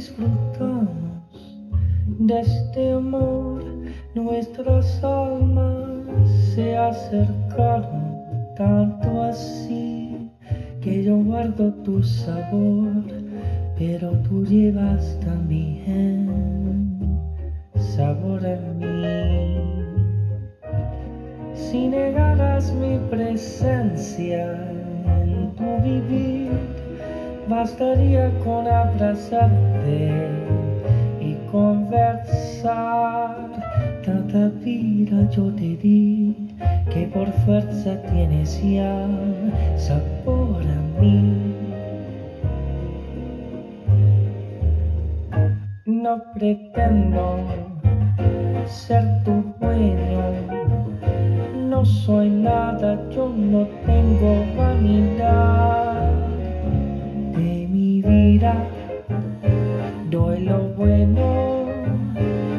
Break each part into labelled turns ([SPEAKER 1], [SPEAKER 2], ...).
[SPEAKER 1] disfrutamos de este amor, nuestras almas se acercaron tanto así que yo guardo tu sabor, pero tú llevas también sabor a mí. Si negaras mi presencia en tu vivir, bastaría con abrazarte y conversar. Tanta vida yo te di que por fuerza tienes ya sabor a mí. No pretendo ser tu dueño, no soy nada, yo no tengo vanidad doy lo bueno,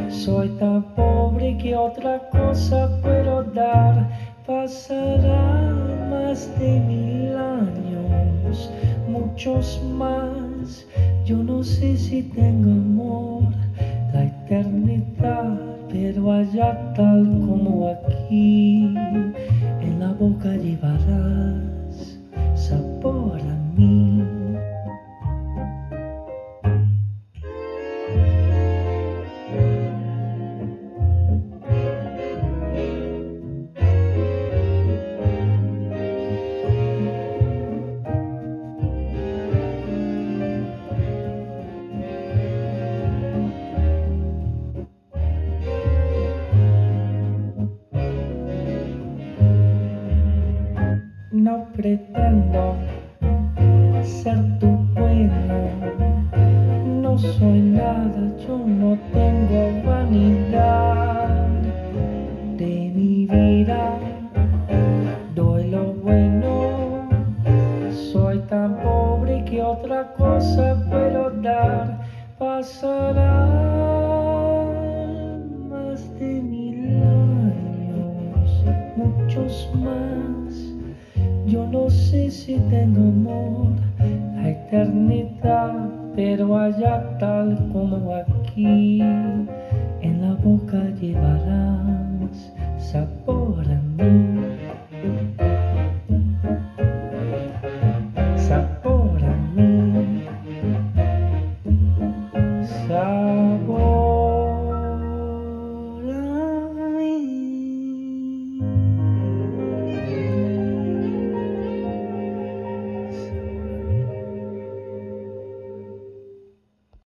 [SPEAKER 1] soy tan pobre que otra cosa puedo dar, pasará más de mil años, muchos más, yo no sé si tengo amor, la eternidad, pero allá tal como aquí, en la boca llevarás No pretendo ser tu bueno, no soy nada, yo no tengo vanidad de mi vida, doy lo bueno, soy tan pobre que otra cosa puedo dar, pasará más de mil años, muchos más. Yo no sé si tengo amor, la eternidad, pero allá tal como aquí, en la boca llevarás sabor.